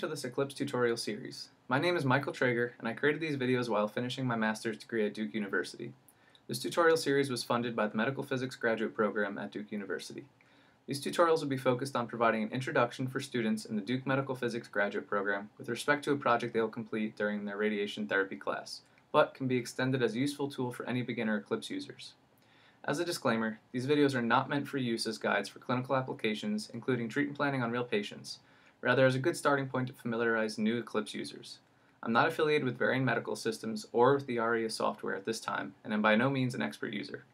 to this Eclipse tutorial series. My name is Michael Traeger, and I created these videos while finishing my master's degree at Duke University. This tutorial series was funded by the Medical Physics Graduate Program at Duke University. These tutorials will be focused on providing an introduction for students in the Duke Medical Physics Graduate Program with respect to a project they will complete during their radiation therapy class, but can be extended as a useful tool for any beginner Eclipse users. As a disclaimer, these videos are not meant for use as guides for clinical applications, including treatment planning on real patients, rather as a good starting point to familiarize new Eclipse users. I'm not affiliated with Varian Medical Systems or with the ARIA software at this time, and am by no means an expert user.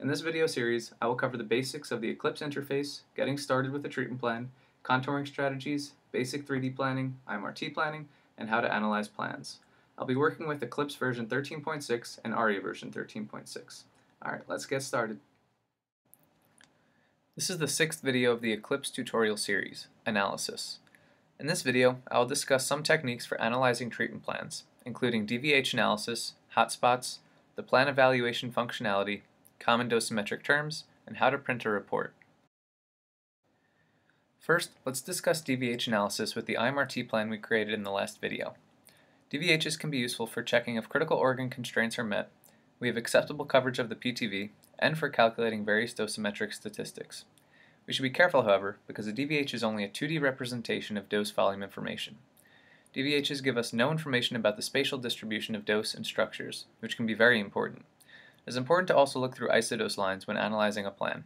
In this video series, I will cover the basics of the Eclipse interface, getting started with a treatment plan, contouring strategies, basic 3D planning, IMRT planning, and how to analyze plans. I'll be working with Eclipse version 13.6 and ARIA version 13.6. Alright, let's get started. This is the sixth video of the Eclipse tutorial series, Analysis. In this video, I will discuss some techniques for analyzing treatment plans, including DVH analysis, hotspots, the plan evaluation functionality, common dosimetric terms, and how to print a report. First, let's discuss DVH analysis with the IMRT plan we created in the last video. DVHs can be useful for checking if critical organ constraints are met, we have acceptable coverage of the PTV, and for calculating various dosimetric statistics. We should be careful, however, because a DVH is only a 2D representation of dose volume information. DVHs give us no information about the spatial distribution of dose and structures, which can be very important. It is important to also look through isodose lines when analyzing a plan.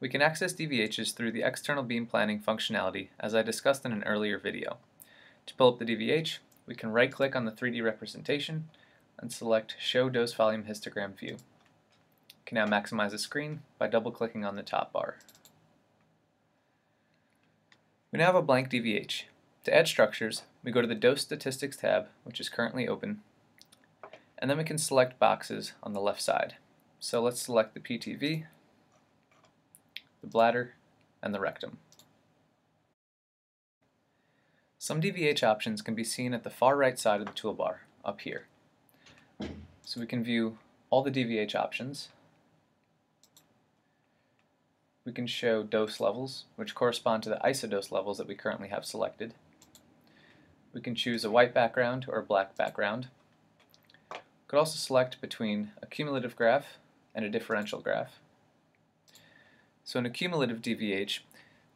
We can access DVHs through the external beam planning functionality, as I discussed in an earlier video. To pull up the DVH, we can right-click on the 3D representation and select Show Dose Volume Histogram View. Can now maximize the screen by double-clicking on the top bar. We now have a blank DVH. To add structures, we go to the Dose Statistics tab, which is currently open, and then we can select boxes on the left side. So let's select the PTV, the bladder, and the rectum. Some DVH options can be seen at the far right side of the toolbar, up here. So we can view all the DVH options. We can show dose levels, which correspond to the isodose levels that we currently have selected. We can choose a white background or a black background. We could also select between a cumulative graph and a differential graph. So in a cumulative DVH,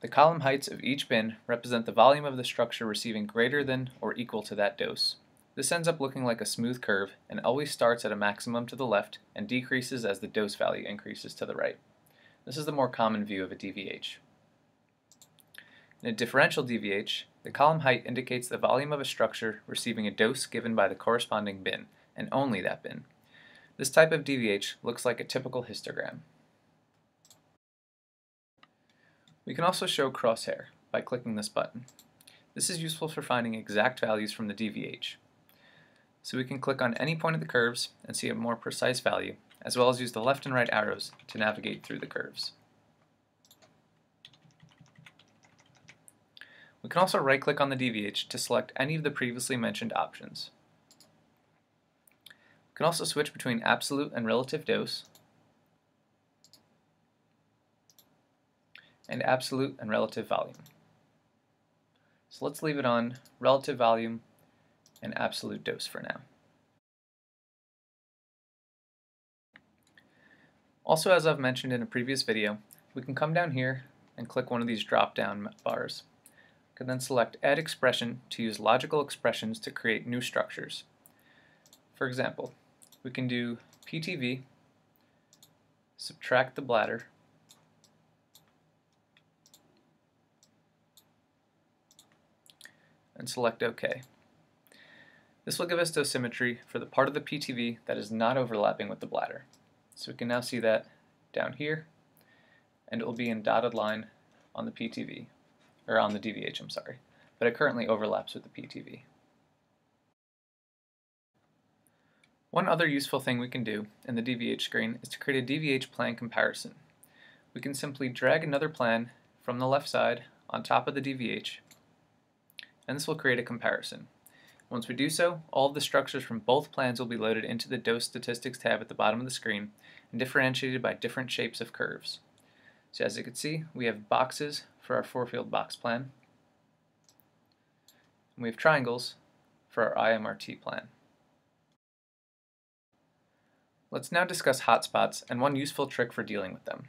the column heights of each bin represent the volume of the structure receiving greater than or equal to that dose. This ends up looking like a smooth curve and always starts at a maximum to the left and decreases as the dose value increases to the right. This is the more common view of a DVH. In a differential DVH, the column height indicates the volume of a structure receiving a dose given by the corresponding bin, and only that bin. This type of DVH looks like a typical histogram. We can also show crosshair by clicking this button. This is useful for finding exact values from the DVH. So we can click on any point of the curves and see a more precise value, as well as use the left and right arrows to navigate through the curves. We can also right-click on the DVH to select any of the previously mentioned options. We can also switch between absolute and relative dose, and absolute and relative volume. So let's leave it on relative volume and absolute dose for now. Also, as I've mentioned in a previous video, we can come down here and click one of these drop-down bars. We can then select Add Expression to use logical expressions to create new structures. For example, we can do PTV, subtract the bladder, and select OK. This will give us dosimetry for the part of the PTV that is not overlapping with the bladder. So we can now see that down here, and it will be in dotted line on the PTV, or on the DVH, I'm sorry, but it currently overlaps with the PTV. One other useful thing we can do in the DVH screen is to create a DVH plan comparison. We can simply drag another plan from the left side on top of the DVH, and this will create a comparison. Once we do so, all of the structures from both plans will be loaded into the Dose Statistics tab at the bottom of the screen and differentiated by different shapes of curves. So as you can see, we have boxes for our four-field box plan, and we have triangles for our IMRT plan. Let's now discuss hotspots and one useful trick for dealing with them.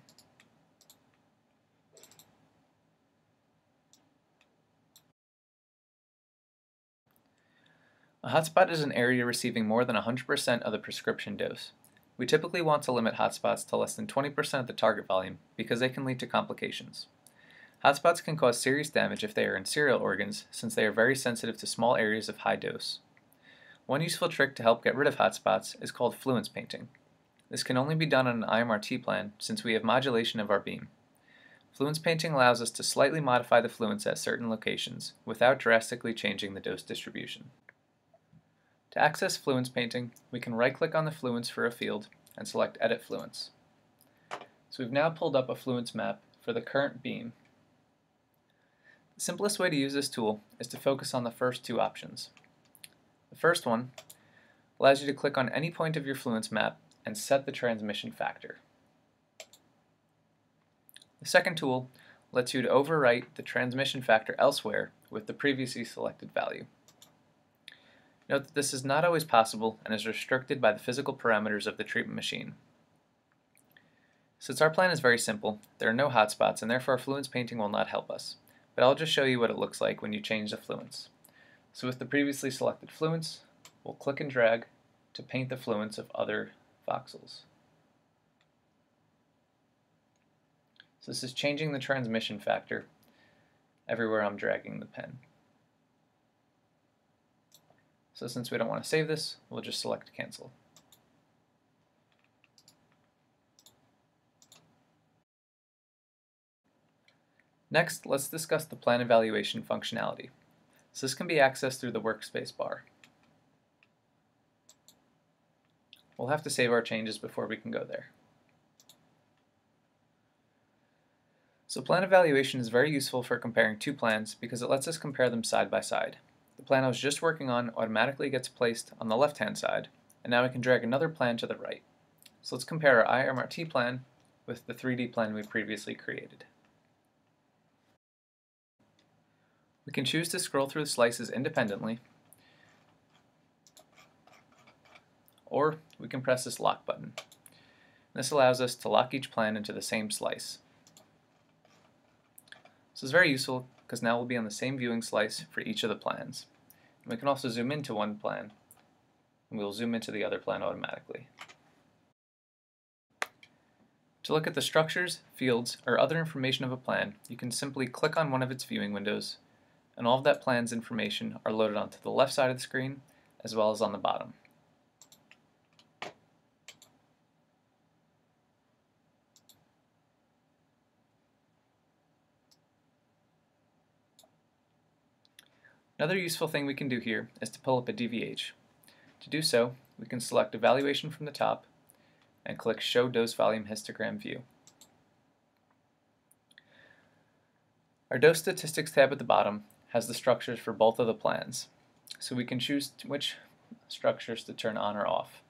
A hotspot is an area receiving more than 100% of the prescription dose. We typically want to limit hotspots to less than 20% of the target volume because they can lead to complications. Hotspots can cause serious damage if they are in serial organs since they are very sensitive to small areas of high dose. One useful trick to help get rid of hotspots is called fluence painting. This can only be done on an IMRT plan since we have modulation of our beam. Fluence painting allows us to slightly modify the fluence at certain locations without drastically changing the dose distribution. To access fluence painting, we can right-click on the fluence for a field and select Edit Fluence. So we've now pulled up a fluence map for the current beam. The simplest way to use this tool is to focus on the first two options. The first one allows you to click on any point of your fluence map and set the transmission factor. The second tool lets you to overwrite the transmission factor elsewhere with the previously selected value. Note that this is not always possible and is restricted by the physical parameters of the treatment machine. Since our plan is very simple, there are no hotspots and therefore fluence painting will not help us, but I'll just show you what it looks like when you change the fluence. So with the previously selected fluence, we'll click and drag to paint the fluence of other voxels. So this is changing the transmission factor everywhere I'm dragging the pen. So since we don't want to save this, we'll just select cancel. Next, let's discuss the plan evaluation functionality. So this can be accessed through the workspace bar. We'll have to save our changes before we can go there. So plan evaluation is very useful for comparing two plans because it lets us compare them side by side. The plan I was just working on automatically gets placed on the left-hand side, and now we can drag another plan to the right. So let's compare our IMRT plan with the 3D plan we previously created. We can choose to scroll through the slices independently, or we can press this lock button. This allows us to lock each plan into the same slice. This is very useful because now we'll be on the same viewing slice for each of the plans. And We can also zoom into one plan, and we'll zoom into the other plan automatically. To look at the structures, fields, or other information of a plan, you can simply click on one of its viewing windows, and all of that plan's information are loaded onto the left side of the screen, as well as on the bottom. Another useful thing we can do here is to pull up a DVH. To do so, we can select Evaluation from the top and click Show Dose Volume Histogram View. Our Dose Statistics tab at the bottom has the structures for both of the plans, so we can choose which structures to turn on or off.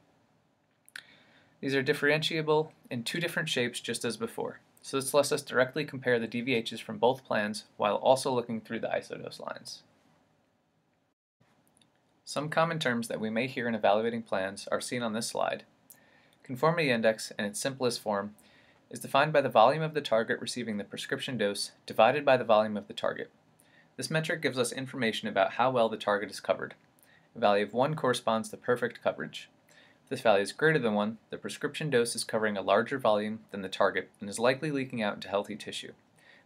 These are differentiable in two different shapes just as before, so this lets us directly compare the DVHs from both plans while also looking through the isodose lines. Some common terms that we may hear in evaluating plans are seen on this slide. Conformity index, in its simplest form, is defined by the volume of the target receiving the prescription dose divided by the volume of the target. This metric gives us information about how well the target is covered. A value of 1 corresponds to perfect coverage. If this value is greater than 1, the prescription dose is covering a larger volume than the target and is likely leaking out into healthy tissue.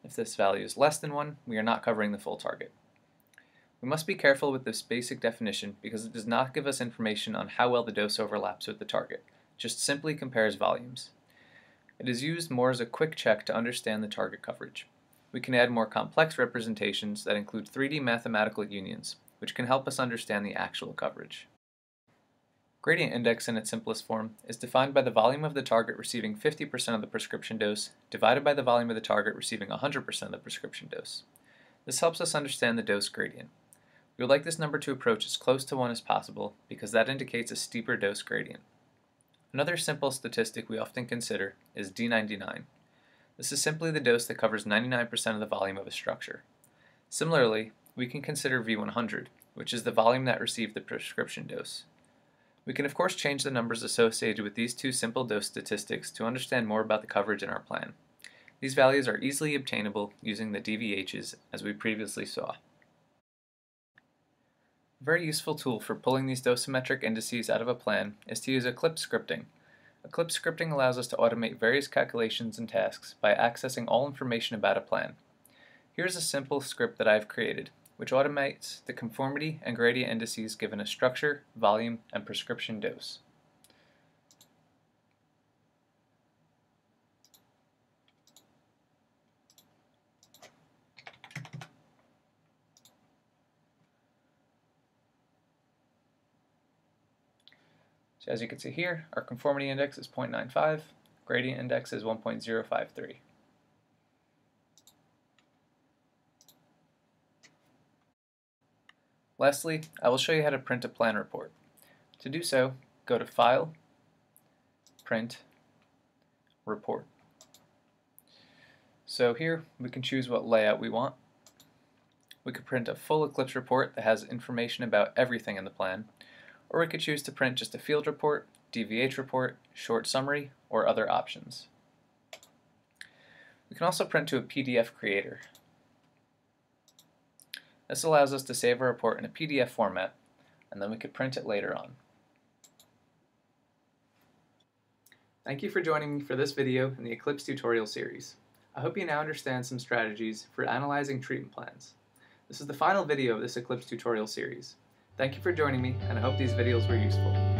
If this value is less than 1, we are not covering the full target. We must be careful with this basic definition because it does not give us information on how well the dose overlaps with the target, just simply compares volumes. It is used more as a quick check to understand the target coverage. We can add more complex representations that include 3D mathematical unions, which can help us understand the actual coverage. Gradient index in its simplest form is defined by the volume of the target receiving 50% of the prescription dose divided by the volume of the target receiving 100% of the prescription dose. This helps us understand the dose gradient. We would like this number to approach as close to 1 as possible because that indicates a steeper dose gradient. Another simple statistic we often consider is D99. This is simply the dose that covers 99% of the volume of a structure. Similarly, we can consider V100, which is the volume that received the prescription dose. We can of course change the numbers associated with these two simple dose statistics to understand more about the coverage in our plan. These values are easily obtainable using the DVHs as we previously saw. A very useful tool for pulling these dosimetric indices out of a plan is to use Eclipse scripting. Eclipse scripting allows us to automate various calculations and tasks by accessing all information about a plan. Here's a simple script that I've created, which automates the conformity and gradient indices given a structure, volume, and prescription dose. So as you can see here, our conformity index is 0.95, gradient index is 1.053. Lastly, I will show you how to print a plan report. To do so, go to File, Print, Report. So here we can choose what layout we want. We could print a full Eclipse report that has information about everything in the plan, or we could choose to print just a field report, DVH report, short summary, or other options. We can also print to a PDF creator. This allows us to save a report in a PDF format, and then we could print it later on. Thank you for joining me for this video in the Eclipse tutorial series. I hope you now understand some strategies for analyzing treatment plans. This is the final video of this Eclipse tutorial series. Thank you for joining me, and I hope these videos were useful.